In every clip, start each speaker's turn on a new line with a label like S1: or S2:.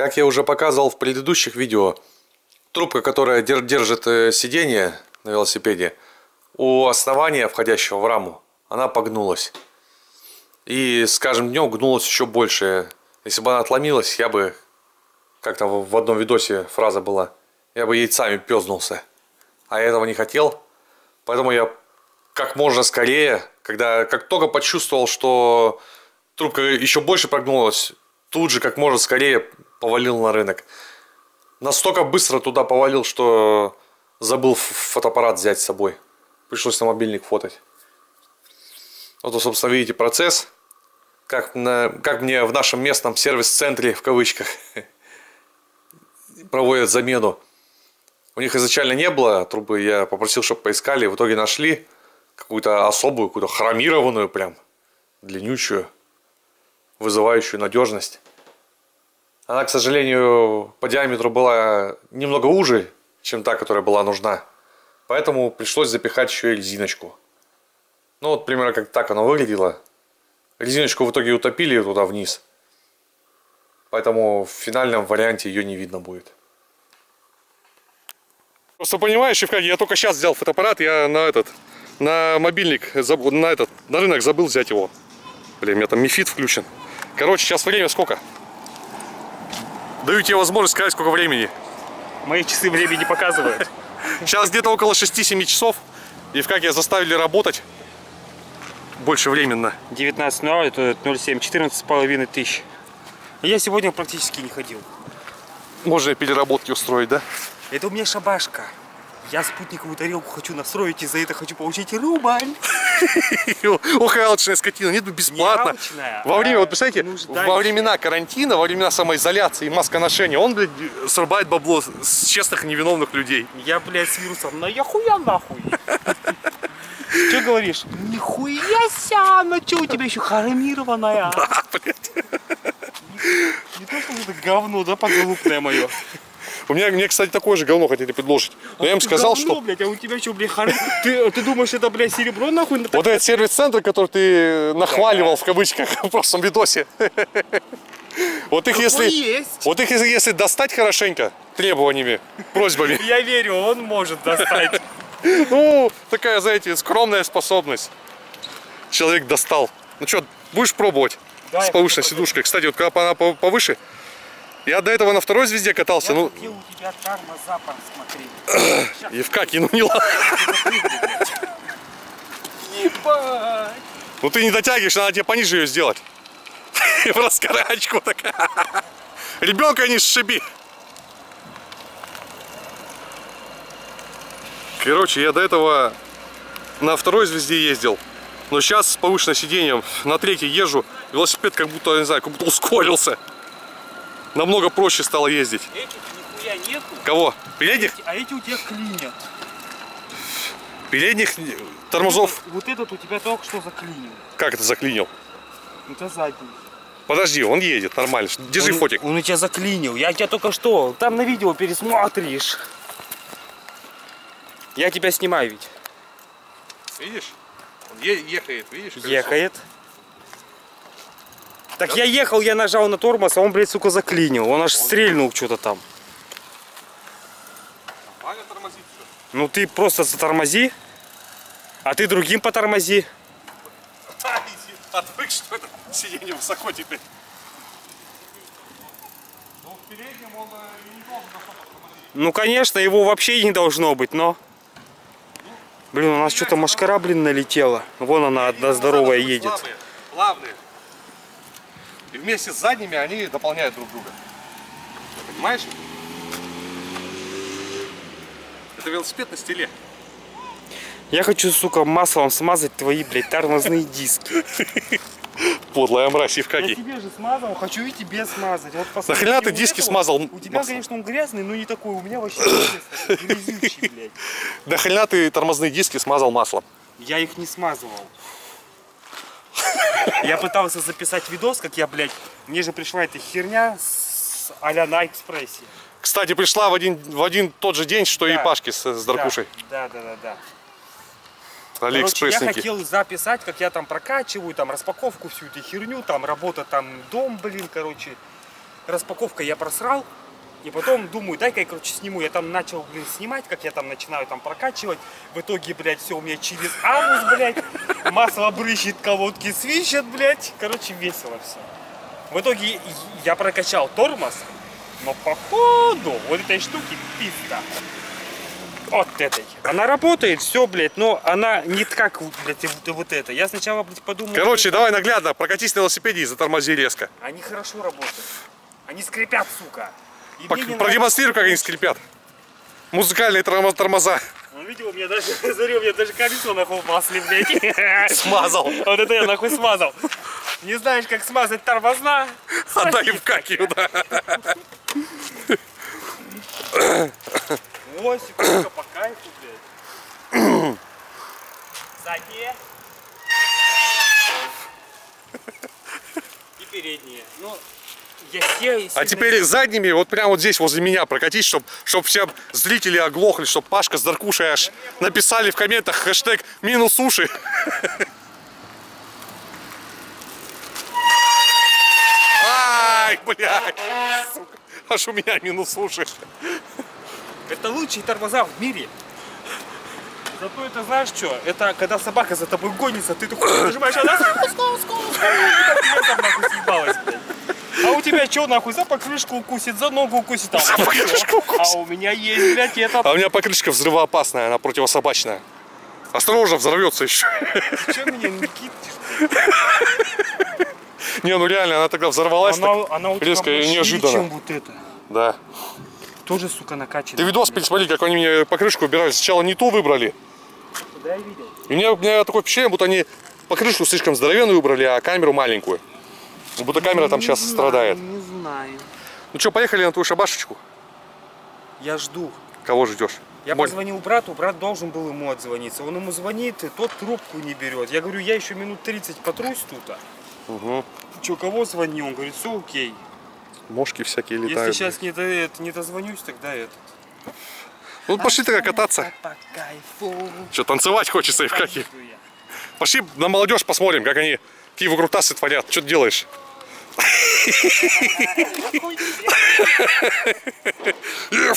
S1: Как я уже показывал в предыдущих видео, трубка, которая держит э, сиденье на велосипеде, у основания, входящего в раму, она погнулась. И с каждым днем гнулась еще больше. Если бы она отломилась, я бы, как там в одном видосе фраза была, я бы яйцами пёзнулся. А я этого не хотел. Поэтому я как можно скорее, когда как только почувствовал, что трубка еще больше прогнулась, тут же как можно скорее повалил на рынок. Настолько быстро туда повалил, что забыл фотоаппарат взять с собой. Пришлось на мобильник фотать. Вот, собственно, видите процесс, как, на, как мне в нашем местном сервис-центре, в кавычках, проводят замену. У них изначально не было трубы, я попросил, чтобы поискали, в итоге нашли какую-то особую, какую-то хромированную прям, длиннющую, вызывающую надежность. Она, к сожалению, по диаметру была немного уже, чем та, которая была нужна. Поэтому пришлось запихать еще и резиночку. Ну вот примерно как так она выглядела. Резиночку в итоге утопили туда вниз. Поэтому в финальном варианте ее не видно будет.
S2: Просто понимаешь, Евканий, я только сейчас взял фотоаппарат, я на этот, на мобильник, на этот, на рынок забыл взять его. Блин, у меня там мифит включен. Короче, сейчас время сколько? Даю тебе возможность сказать, сколько времени.
S3: Мои часы времени показывают.
S2: Сейчас где-то около 6-7 часов. И в как я заставили работать больше временно.
S3: 19.00, это 07, 14,5 тысяч. Я сегодня практически не ходил.
S2: Можно переработки устроить, да?
S3: Это у меня шабашка. Я спутниковую тарелку хочу настроить, и за это хочу получить рубль.
S2: Ох, алчная скотина, нет, бесплатно. Во время, вот представляете, во времена карантина, во времена самоизоляции и масконошения, он, блядь, срубает бабло с честных невиновных людей.
S3: Я, блядь, с вирусом, на яхуя нахуй. Что говоришь? Нихуя ся, ну что у тебя еще хромированная? Да, блядь. Не то, что это говно, да, поголупное мое.
S2: У меня, мне, кстати, такое же говно хотели предложить. Но а я им сказал, говно, что...
S3: блядь, а у тебя что, блядь, хар... ты, ты думаешь, это, блядь, серебро, нахуй?
S2: Вот этот сервис-центр, который ты нахваливал, в кавычках, в прошлом видосе. Вот их, если, есть. вот их если достать хорошенько требованиями, просьбами.
S3: Я верю, он может достать.
S2: Ну, такая, знаете, скромная способность. Человек достал. Ну что, будешь пробовать? Да, с повышенной сидушкой. Кстати, вот когда она повыше, я до этого на второй звезде катался. Я ну...
S3: купил у тебя карма запор, смотри.
S2: Евка кинула.
S3: Ебать.
S2: Ну ты не дотягиваешь, надо тебе пониже ее сделать. В раскарачку такая. Ребенка не сшиби. Короче, я до этого на второй звезде ездил. Но сейчас с повышенным сиденьем на третьей езжу. Велосипед как будто, не знаю, как будто ускорился. Намного проще стало ездить.
S3: Этих нихуя нету.
S2: Кого? Передних?
S3: А эти у тебя клинят.
S2: Передних тормозов?
S3: Вот, вот этот у тебя только что заклинил.
S2: Как это заклинил?
S3: Это задний.
S2: Подожди, он едет нормально. Держи
S3: он,
S2: фотик.
S3: Он у тебя заклинил. Я тебя только что. Там на видео пересмотришь. Я тебя снимаю ведь.
S2: Видишь? Он е ехает, видишь?
S3: Колесо? Ехает. Так я ехал, я нажал на тормоз, а он, блядь, сука, заклинил. Он аж стрельнул что-то там.
S2: Нормально тормозит все.
S3: Ну ты просто затормози, а ты другим потормози.
S2: Отвык, что это сиденье высоко теперь. Ну, в переднем он э, не должен
S3: Ну, конечно, его вообще не должно быть, но... Блин, у нас что-то машкара, блин, налетела. Вон она, одна здоровая едет. Плавные.
S2: И вместе с задними они дополняют друг друга. Понимаешь? Это велосипед на стиле.
S3: Я хочу, сука, маслом смазать твои, блядь, тормозные диски.
S2: Подлая мразь, Евкакий.
S3: Я тебе же смазал, хочу и тебе смазать. Вот
S2: Нахрена ты диски этого, смазал?
S3: У тебя, конечно, он грязный, но не такой. У меня вообще грязючий, блядь.
S2: Нахрена ты тормозные диски смазал маслом?
S3: Я их не смазывал. Я пытался записать видос, как я, блядь, мне же пришла эта херня с а-ля на экспрессе.
S2: Кстати, пришла в один, в один тот же день, что да. и Пашки с, с Даркушей.
S3: Да, да, да, да.
S2: Короче,
S3: я хотел записать, как я там прокачиваю, там распаковку, всю эту херню, там работа, там дом, блин, короче. распаковка я просрал. И потом думаю, дай-ка я, короче, сниму. Я там начал, блин, снимать, как я там начинаю там прокачивать. В итоге, блядь, все у меня через анус, блядь. Масло брызжет, колодки свищет, блядь. Короче, весело все. В итоге я прокачал тормоз, но походу вот этой штуки пизда. Вот этой. Она работает, все, блядь, но она не как, блядь, вот, вот это. Я сначала, блядь, подумал...
S2: Короче,
S3: что
S2: давай наглядно, прокатись на велосипеде и затормози резко.
S3: Они хорошо работают. Они скрипят, сука.
S2: Продемонстрируй, как они скрипят. Музыкальные тормоз- тормоза.
S3: Он видел, у меня даже, смотри, у меня даже колесо нахуй в масле, блядь.
S2: Смазал.
S3: Вот это я нахуй смазал. Не знаешь, как смазать тормозна?
S2: Отдай им какию, да.
S3: Ой, секундка, по кайфу, блядь. Задние. И передние. Ну, я.
S2: А теперь задними, вот прямо вот здесь возле меня прокатись, чтобы чтоб все зрители оглохли, чтобы Пашка с Даркушей аж написали в комментах хэштег минус уши. Ай, блядь, сука, аж у меня минус уши.
S3: Это лучшие тормоза в мире. Зато это знаешь что? Это когда собака за тобой гонится, ты такой нажимаешь, она скул, скул, скул, и так съебалась, блядь. А у тебя что нахуй? За покрышку укусит, за ногу укусит, там.
S2: За покрышку укусит.
S3: А у меня есть, блядь, это.
S2: А у меня покрышка взрывоопасная, она противособачная. Осторожно, взорвется еще.
S3: Ты что меня не кидишь?
S2: Не, ну реально, она тогда взорвалась
S3: Она,
S2: так
S3: она у тебя
S2: резко и неожиданно.
S3: чем вот это.
S2: Да.
S3: Тоже, сука, накачанная.
S2: Ты видос пересмотри, как они мне покрышку убирали. Сначала не ту выбрали.
S3: Да, я видел.
S2: И у меня, у меня такое впечатление, будто они покрышку слишком здоровенную выбрали, а камеру маленькую. Ну, Будто камера там
S3: Не
S2: сейчас
S3: знаю,
S2: страдает.
S3: Не знаю.
S2: Ну что, поехали на твою шабашечку?
S3: Я жду.
S2: Кого ждешь?
S3: Я
S2: Моль.
S3: позвонил брату, брат должен был ему отзвониться. Он ему звонит, и тот трубку не берет. Я говорю, я еще минут 30 потрусь тут. а.
S2: Угу.
S3: Что, кого звонил? Он говорит, все окей.
S2: Мошки всякие
S3: Если
S2: летают.
S3: сейчас не, до- это, не дозвонюсь, тогда это.
S2: Ну пошли тогда кататься.
S3: По кайфу.
S2: Что, танцевать хочется и в
S3: я.
S2: Пошли на молодежь посмотрим, как они какие выкрутасы творят. Что ты делаешь? И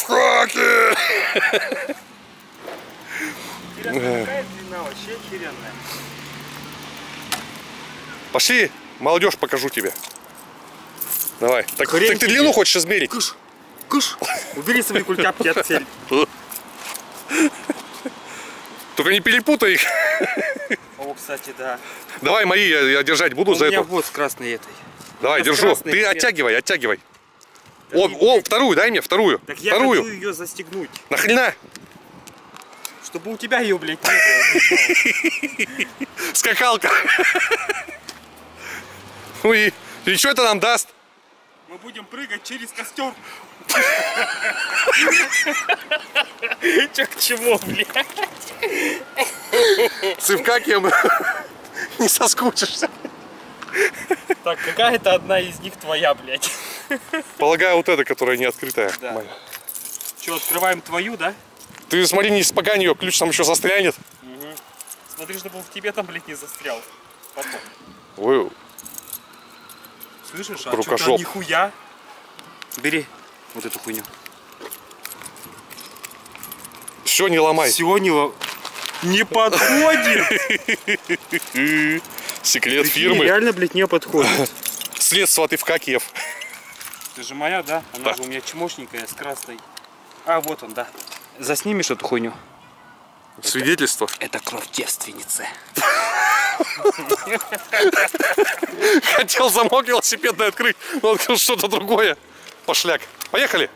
S3: охеренная.
S2: Пошли, молодежь покажу тебе. Давай. Так, так ты длину хочешь измерить?
S3: Кыш, кыш. Убери свои культяпки от цель.
S2: Только не перепутай их.
S3: О, кстати, да.
S2: Давай мои я, я держать буду
S3: У
S2: за
S3: меня
S2: эту.
S3: вот с красной этой.
S2: Давай, держу. Ты
S3: цвет.
S2: оттягивай, оттягивай. О,
S3: не-
S2: о, вторую, дай мне, вторую.
S3: Так я
S2: вторую.
S3: хочу ее застегнуть.
S2: Нахрена?
S3: Чтобы у тебя ее, блядь, не было.
S2: Скакалка. Ну и, и что это нам даст?
S3: Мы будем прыгать через костер. Че к чему, блядь?
S2: С Ивкакием не соскучишься.
S3: Так, какая-то одна из них твоя, блядь.
S2: Полагаю, вот эта, которая не открытая.
S3: Да.
S2: моя.
S3: Че, открываем твою, да?
S2: Ты смотри, не испогань ее, ключ там еще застрянет.
S3: Смотри, чтобы он в тебе там, блядь, не застрял. Потом.
S2: Ой,
S3: Слышишь, а что-то нихуя. Бери вот эту хуйню.
S2: все, не ломай.
S3: Сегодня его не подходит.
S2: Секрет фирмы.
S3: Реально, блядь, не подходит.
S2: Следство от Ивкакиев.
S3: Ты же моя, да? Она
S2: Да.
S3: же у меня чмошненькая с красной. А, вот он, да. Заснимешь эту хуйню?
S2: Свидетельство.
S3: Это кровь девственницы.
S2: Хотел замок велосипедный открыть, но открыл что-то другое. Пошляк. Поехали.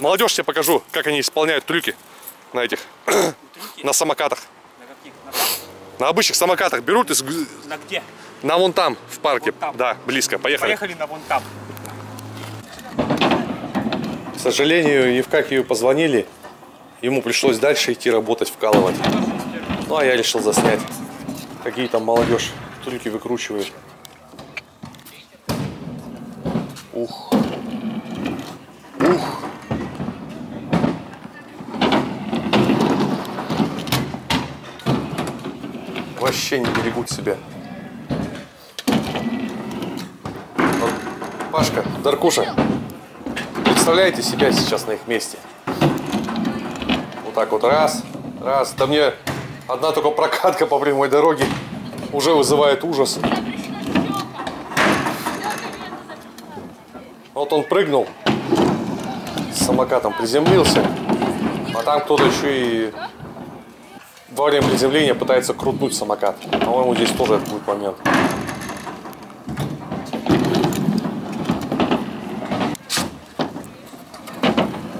S2: Молодежь тебе покажу, как они исполняют трюки на этих, на самокатах.
S3: На каких? На?
S2: На обычных самокатах берут и с-
S3: на где?
S2: на вон там, в парке.
S3: Вон там.
S2: Да, близко. Поехали.
S3: Поехали на вон там.
S1: К сожалению, Евкакию позвонили. Ему пришлось дальше идти работать, вкалывать. Ну, а я решил заснять. Какие там молодежь трюки выкручивает. Ух. Вообще не берегут себя. Вот, Пашка, Даркуша,
S2: представляете себя сейчас на их месте? Вот так вот раз, раз. Да мне одна только прокатка по прямой дороге уже вызывает ужас. Вот он прыгнул с самокатом, приземлился, а там кто-то еще и во время приземления пытается крутнуть самокат. По-моему, здесь тоже это будет момент.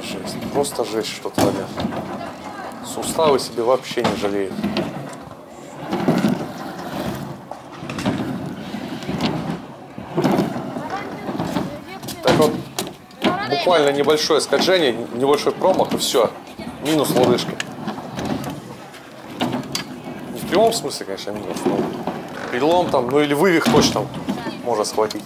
S2: Жесть. Просто жесть, что творят. Суставы себе вообще не жалеют. Так вот, буквально небольшое скольжение, небольшой промах и все. Минус лодыжки. В прямом смысле, конечно, минус, но перелом там, ну или вывих точно можно схватить.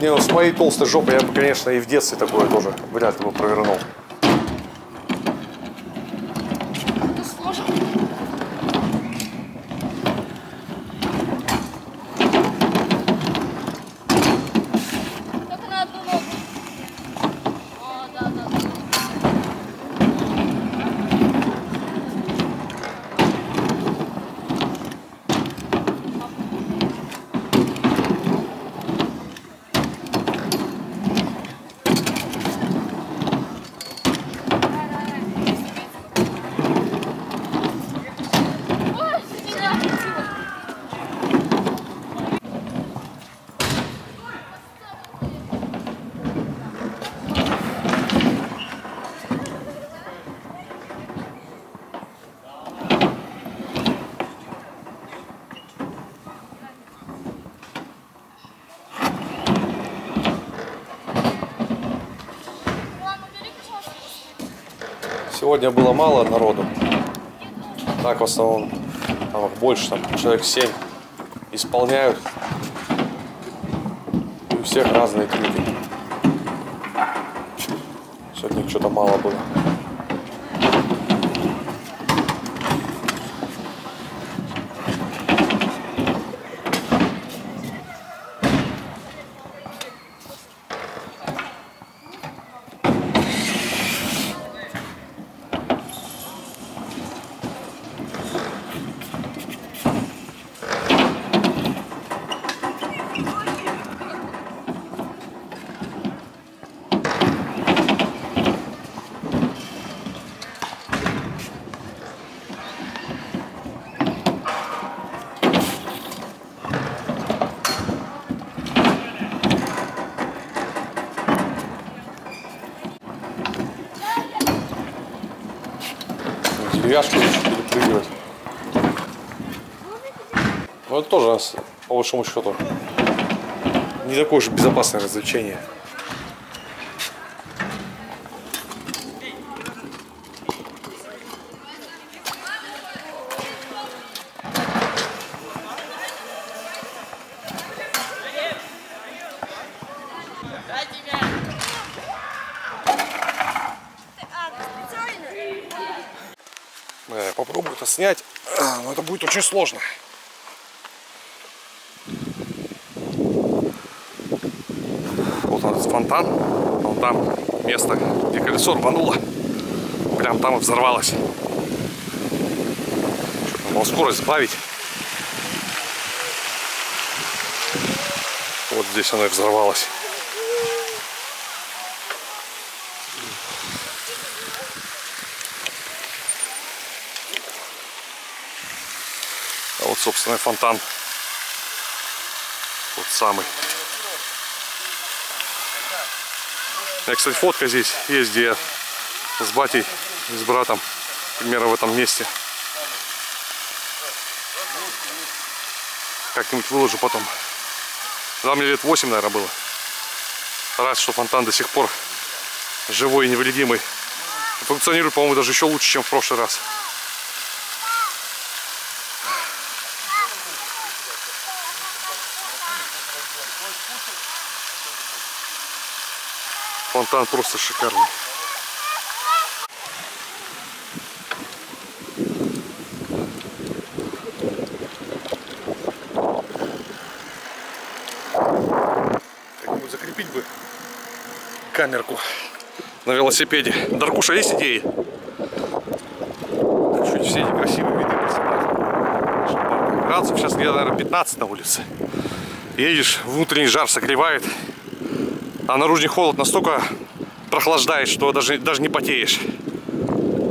S2: Не, ну с моей толстой жопой я бы, конечно, и в детстве такое тоже вряд ли бы провернул. Сегодня было мало народу. Так, в основном, там больше, там человек 7 исполняют. И у всех разные клипы. Сегодня что-то мало было. Ну это тоже, с- по большому счету, не такое уж безопасное развлечение. Я попробую это снять, но это будет очень сложно. Фонтан. Вон там место, где колесо рвануло. Прям там и взорвалось. Надо скорость сбавить. Вот здесь оно и взорвалось. А вот, собственно, фонтан. Тот самый. Меня, кстати, фотка здесь есть, где с батей с братом примерно в этом месте. Как-нибудь выложу потом. Тогда мне лет 8, наверное, было. Рад, что фонтан до сих пор живой и невредимый. Функционирует, по-моему, даже еще лучше, чем в прошлый раз. фонтан просто шикарный. Как-нибудь закрепить бы камерку на велосипеде. Даркуша, есть идеи? Чуть все эти красивые виды посмотреть. Сейчас где-то, 15 на улице. Едешь, внутренний жар согревает а наружный холод настолько прохлаждает, что даже, даже не потеешь.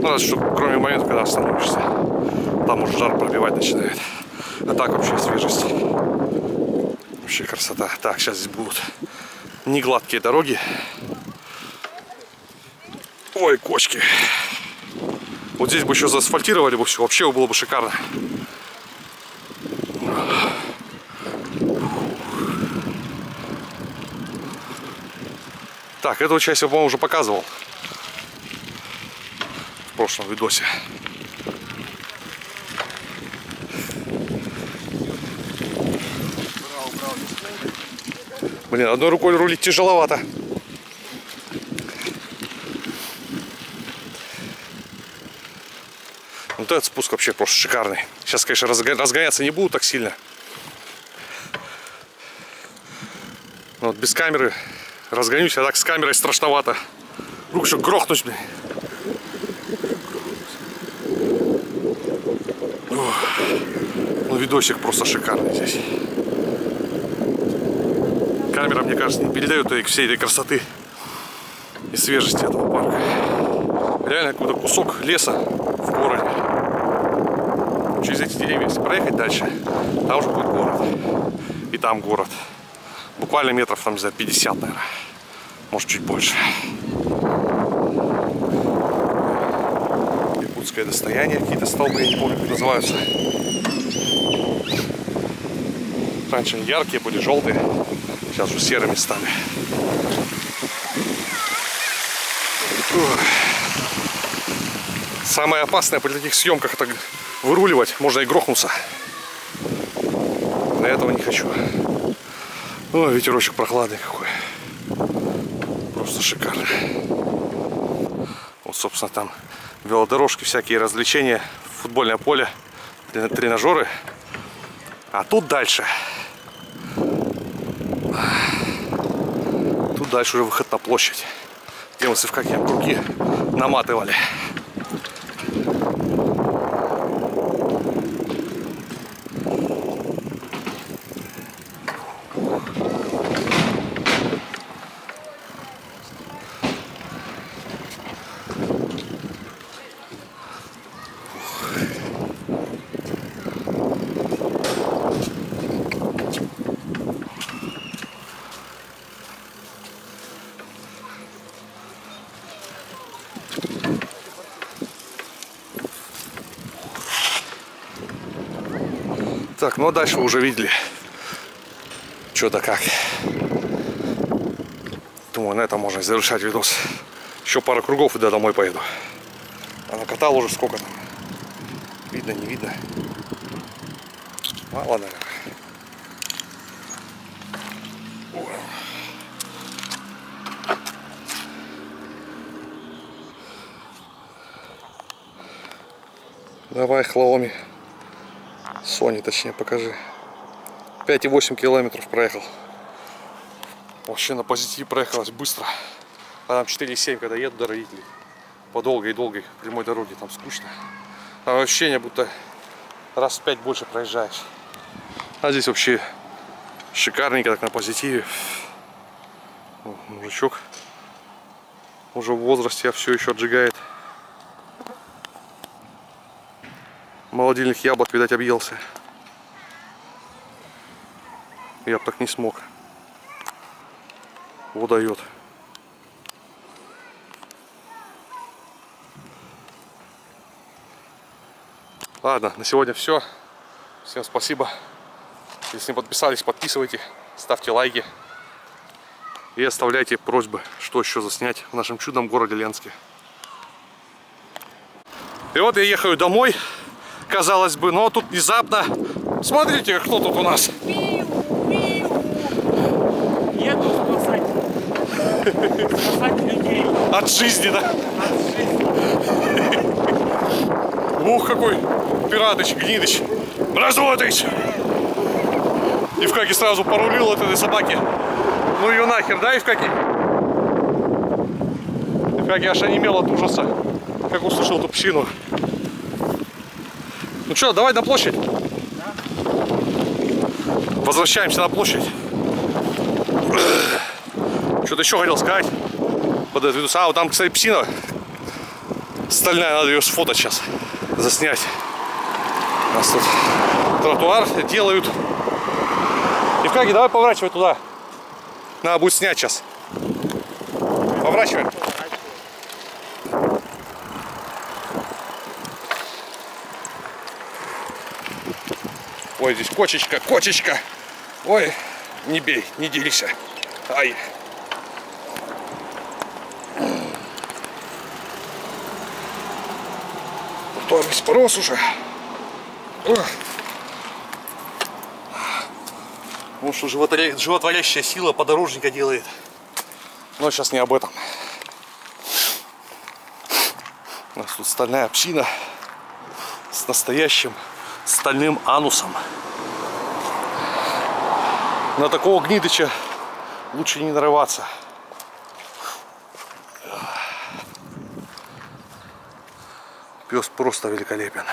S2: Ну, что кроме момента, когда остановишься. Там уже жар пробивать начинает. А так вообще свежесть. Вообще красота. Так, сейчас здесь будут не гладкие дороги. Ой, кочки. Вот здесь бы еще заасфальтировали бы все, вообще было бы шикарно. Так, эту часть я, по-моему, уже показывал в прошлом видосе. Блин, одной рукой рулить тяжеловато. Вот этот спуск вообще просто шикарный. Сейчас, конечно, разго- разгоняться не буду так сильно. Но вот без камеры разгонюсь, а так с камерой страшновато. Вдруг еще грохнуть, блин. Ну, видосик просто шикарный здесь. Камера, мне кажется, не передает той- всей этой красоты и свежести этого парка. Реально какой-то кусок леса в городе. Через эти деревья, если проехать дальше, там уже будет город. И там город. Буквально метров, там, не знаю, 50, наверное. Может, чуть больше. Иркутское достояние, какие-то столбы, я не помню, как называются. Раньше они яркие были, желтые. Сейчас уже серыми стали. Самое опасное при таких съемках это выруливать, можно и грохнуться. Но этого не хочу. Ой, ветерочек прохладный какой. Просто шикарно. Вот, собственно, там велодорожки, всякие развлечения, футбольное поле, трена- тренажеры. А тут дальше. Тут дальше уже выход на площадь, где мы с Евкакием круги наматывали. Так, ну а дальше вы уже видели, что да как. Думаю, на этом можно завершать видос. Еще пару кругов и до домой поеду. А накатал уже сколько там. Видно, не видно. Мало, наверное. Давай, Хлаоми. Сони, точнее, покажи. 5,8 километров проехал. Вообще на позитиве проехалось быстро. А там 4,7, когда еду до родителей. По долгой-долгой прямой дороге, там скучно. Там ощущение, будто раз в пять больше проезжаешь. А здесь вообще шикарненько так на позитиве. Мужичок уже в возрасте, а все еще отжигает. Молодильных яблок, видать, объелся. Я бы так не смог. Водает. Ладно, на сегодня все. Всем спасибо. Если не подписались, подписывайте, ставьте лайки. И оставляйте просьбы, что еще заснять в нашем чудном городе Ленске. И вот я ехаю домой, казалось бы, но тут внезапно... Смотрите, кто тут у нас.
S3: Еду спасать. Спасать людей
S2: От жизни, да?
S3: от жизни.
S2: Ух, какой пиратыч, гнидыч. Разводыч! Евкаки сразу порулил от этой собаки. Ну ее нахер, да, Евкаки? Как я аж онемел от ужаса, как услышал эту псину. Ну что, давай на площадь. Возвращаемся на площадь. Что-то еще хотел сказать. Под видос. А, вот там, кстати, псина. Стальная, надо ее сфотать сейчас. Заснять. У нас тут тротуар делают. Евкагий, давай поворачивай туда. Надо будет снять сейчас. Поворачиваем. Ой, здесь кочечка, кочечка. Ой, не бей, не делися. Ай. Весь порос уже. Ну что, животворя- животворящая сила подорожника делает. Но сейчас не об этом. У нас тут стальная община с настоящим стальным анусом. На такого гнидыча лучше не нарываться. Пес просто великолепен.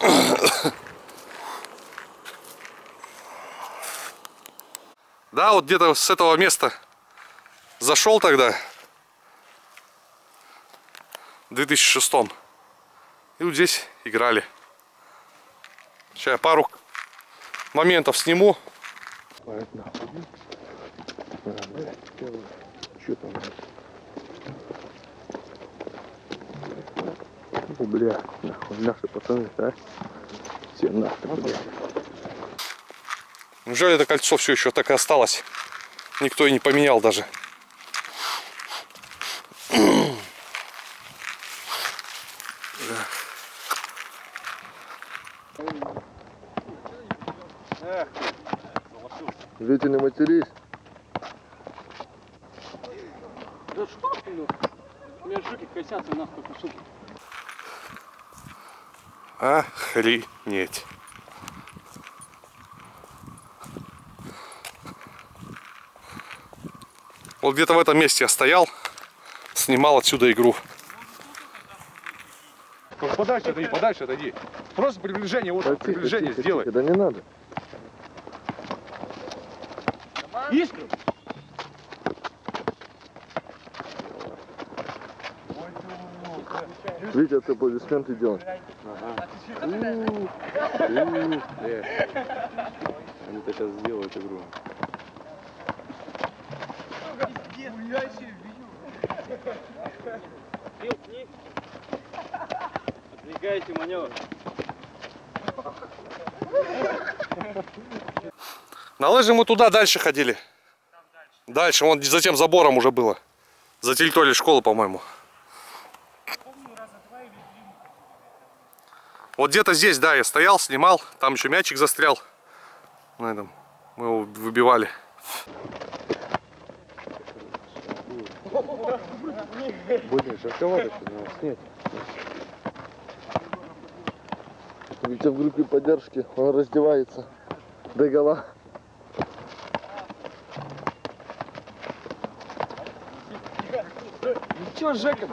S2: Да, вот где-то с этого места зашел тогда в 2006 и вот здесь играли. Сейчас я пару моментов сниму.
S4: О, бля, нахуй, наши пацаны, да? Все нахуй, бля.
S2: Неужели это кольцо все еще так и осталось? Никто и не поменял даже.
S4: Не матерись.
S3: Да что ты, ну? У меня жуки косятся нахуй, сука.
S2: Охренеть. Вот где-то в этом месте я стоял, снимал отсюда игру. Подальше отойди, подальше отойди. Просто приближение, вот приближение
S4: тихо,
S2: сделай.
S4: тихо, да не надо.
S3: Искру?
S4: Витя, ты аплодисменты делай.
S5: Они-то сейчас сделают игру.
S3: Отвлекайте маневр.
S2: На лыжи мы туда дальше ходили. Дальше, вон за тем забором уже было. За территорией школы, по-моему. Вот где-то здесь, да, я стоял, снимал. Там еще мячик застрял. На этом. Мы его выбивали.
S4: Будешь жарковато, надо снять. Витя в группе поддержки, он раздевается до
S3: Чё, Жека?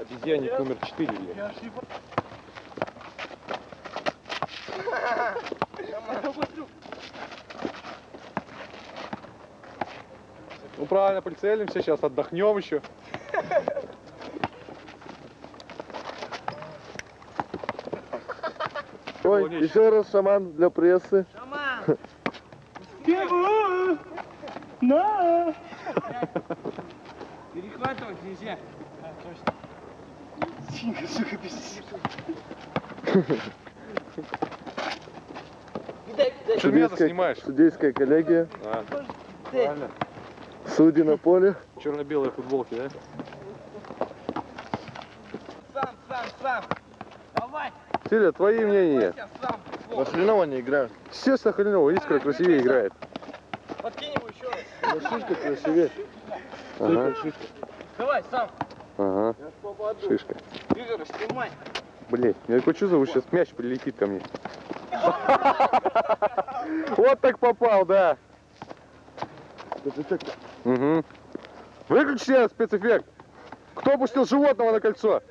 S5: Обезьянник номер 4, блядь.
S2: Ну правильно, прицелимся, сейчас отдохнем еще.
S4: Ой, еще раз шаман для прессы.
S3: Перехватывать нельзя.
S2: Что меня снимаешь?
S4: судейская коллегия.
S2: А,
S4: Судьи на поле.
S2: черно-белые футболки, да?
S3: Сам, сам, сам. Давай.
S4: Силя, твои мнения?
S3: Сам.
S4: На хреново они играют.
S2: Естественно, хреново, Искра красивее играет.
S3: Подкинь его еще раз.
S4: Ну, шишка красивее. Ага,
S3: Давай, сам.
S4: ага, шишка.
S3: Игорь, снимай.
S4: Блять, я чувство, что сейчас мяч прилетит ко мне. Вот так попал, да. Угу. Выключи спецэффект. Кто пустил животного на кольцо?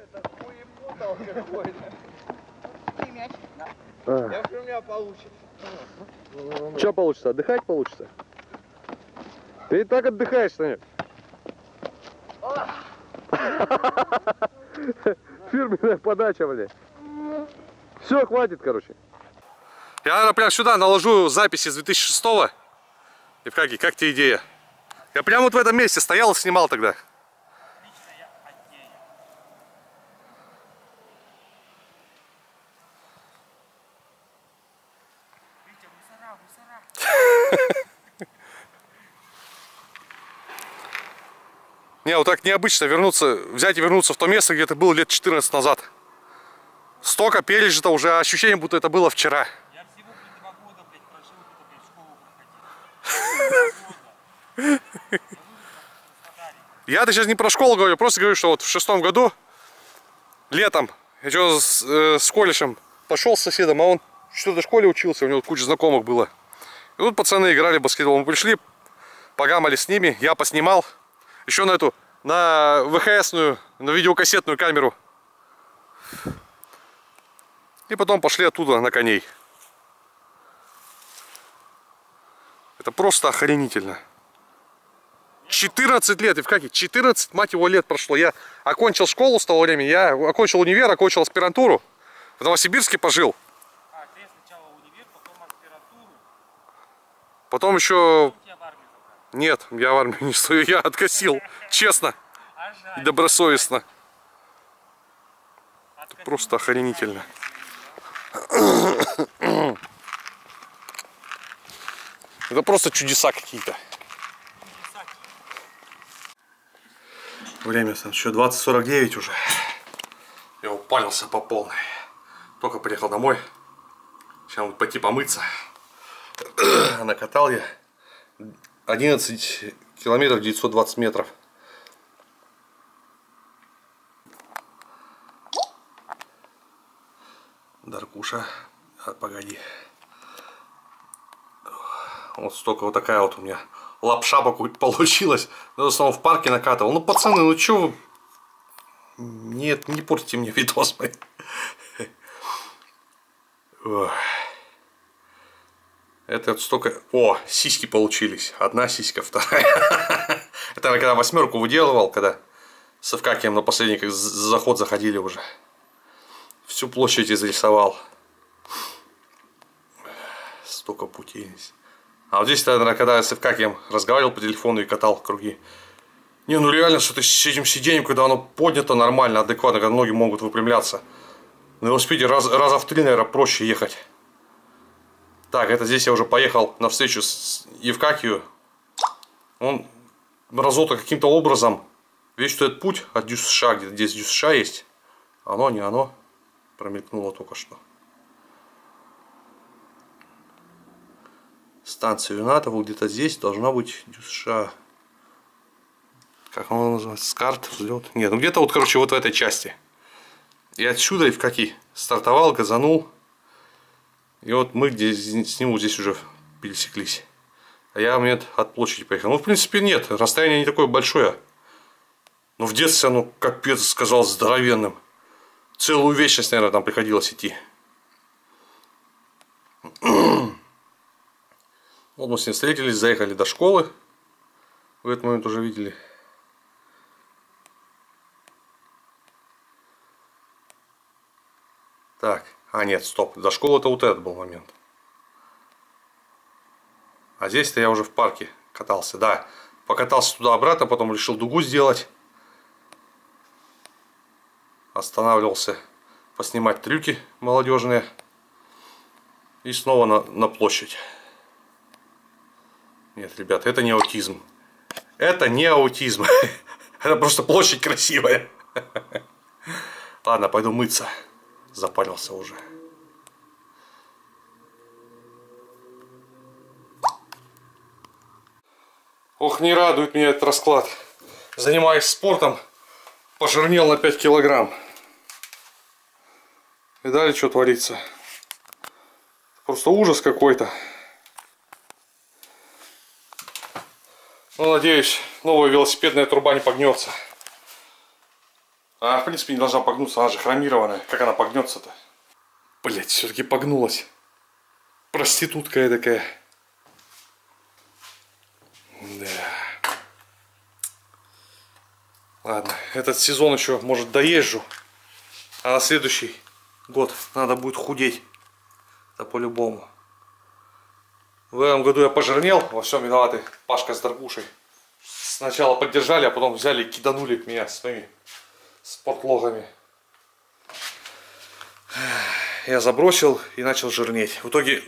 S3: У меня получится.
S4: Что получится? Отдыхать получится? Ты и так отдыхаешь, Саня. Фирменная подача, блядь. Все, хватит, короче.
S2: Я, наверное, прям сюда наложу записи с 2006 -го. Евкакий, как тебе идея? Я прямо вот в этом месте стоял и снимал тогда. Вот так необычно вернуться, взять и вернуться в то место, где ты был лет 14 назад. Столько пережито уже, ощущение, будто это было вчера.
S3: Я всего блин, два года, блядь, прожил, тут, блядь, школу проходил.
S2: Я-то сейчас не про школу говорю, просто говорю, что вот в шестом году, летом, я что с, э, с колледжем пошел с соседом, а он что-то в школе учился, у него куча знакомых было. И тут пацаны играли в баскетбол. Мы пришли, погамали с ними, я поснимал. Еще на эту, на ВХСную, на видеокассетную камеру. И потом пошли оттуда на коней. Это просто охренительно. 14 лет, Евкакий, 14, мать его, лет прошло. Я окончил школу с того времени, я окончил универ, окончил аспирантуру. В Новосибирске пожил.
S3: А, ты сначала универ, потом аспирантуру,
S2: Потом еще...
S3: тебя в армию забрали.
S2: Нет, я в армию не стою, я откосил. Честно и добросовестно.
S3: Откатил.
S2: Просто охренительно. Это просто чудеса какие-то. Время еще 20.49 уже. Я упалился по полной. Только приехал домой. Сейчас пойти помыться. Накатал я 11 километров 920 метров. Даркуша. А, погоди. Вот столько вот такая вот у меня лапша получилась. Но в основном в парке накатывал. Ну, пацаны, ну чё вы... Нет, не портите мне видос, блин. Это столько... О, сиськи получились. Одна сиська, вторая. Это я когда восьмерку выделывал, когда с Евкакием на последний заход заходили уже. Всю площадь изрисовал. Столько путей здесь. А вот здесь, наверное, когда с Евкакием разговаривал по телефону и катал круги. Не, ну реально, что ты с этим сиденьем, когда оно поднято нормально, адекватно, когда ноги могут выпрямляться. На велосипеде раз, раза в три, наверное, проще ехать. Так, это здесь я уже поехал на встречу с Евкакию. Он разота каким-то образом весь этот путь от Дюс США, где здесь Дюс США есть. Оно, не оно. Промелькнуло только что. Станция Юнатова где-то здесь должна быть Дюс США. Как оно называется? Скарт, взлет. Нет, ну где-то вот, короче, вот в этой части. И отсюда и в какие стартовал, газанул. И вот мы с ним вот здесь уже пересеклись. А я нет, от площади поехал. Ну, в принципе, нет, расстояние не такое большое. Но в детстве оно, капец, сказал, здоровенным. Целую вечность, наверное, там приходилось идти. Вот мы с ним встретились, заехали до школы. В этот момент уже видели. Так, а нет, стоп, до школы это вот этот был момент. А здесь-то я уже в парке катался, да. Покатался туда-обратно, потом решил дугу сделать. Останавливался поснимать трюки молодежные. И снова на, на площадь. Нет, ребята, это не аутизм. Это не аутизм. Это просто площадь красивая. Ладно, пойду мыться. Запарился уже. Ох, не радует меня этот расклад. Занимаясь спортом, пожирнел на 5 килограмм. Видали, что творится? Просто ужас какой-то. Ну, надеюсь, новая велосипедная труба не погнется. Она, в принципе, не должна погнуться, она же хромированная. Как она погнется-то? Блять, все-таки погнулась. Проститутка такая. Да. Ладно, этот сезон еще, может, доезжу. А на следующий год надо будет худеть. Это по-любому. В этом году я пожирнел, во всем виноваты Пашка с Даргушей. Сначала поддержали, а потом взяли и киданули меня своими спортлогами. Я забросил и начал жирнеть. В итоге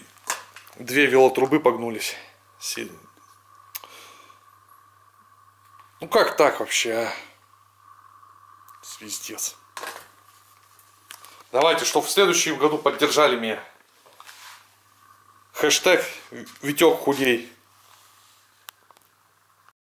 S2: две велотрубы погнулись. Сильно. Ну как так вообще, а? Звездец. Давайте, чтобы в следующем году поддержали меня. Хэштег Витек худей.